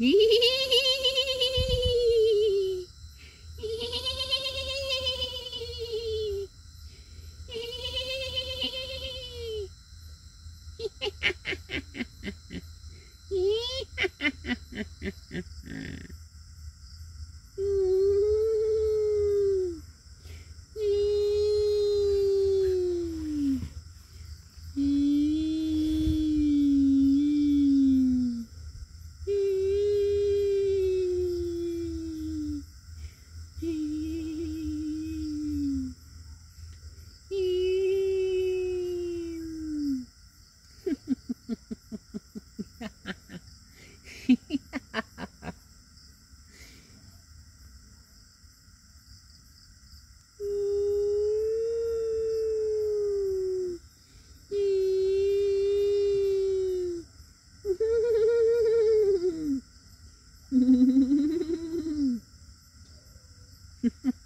Hee Mm-hmm.